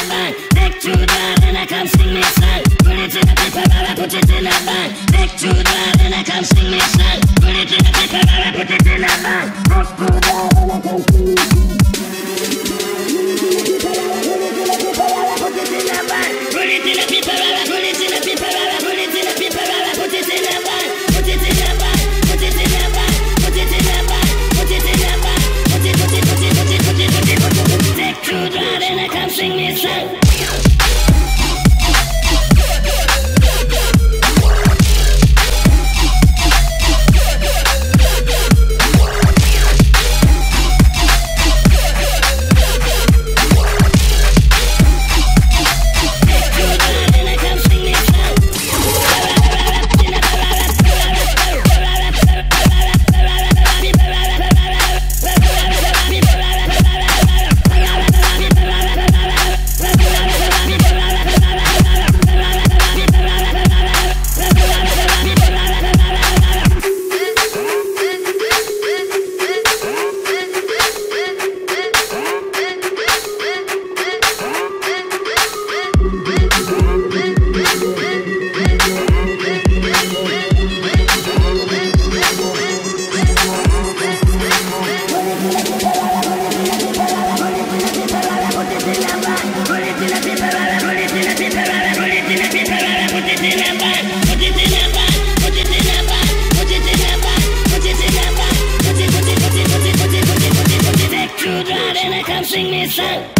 Take two drive and I can sing this song. Put it in a paper bag, I put it in a bag. Take two drive sing me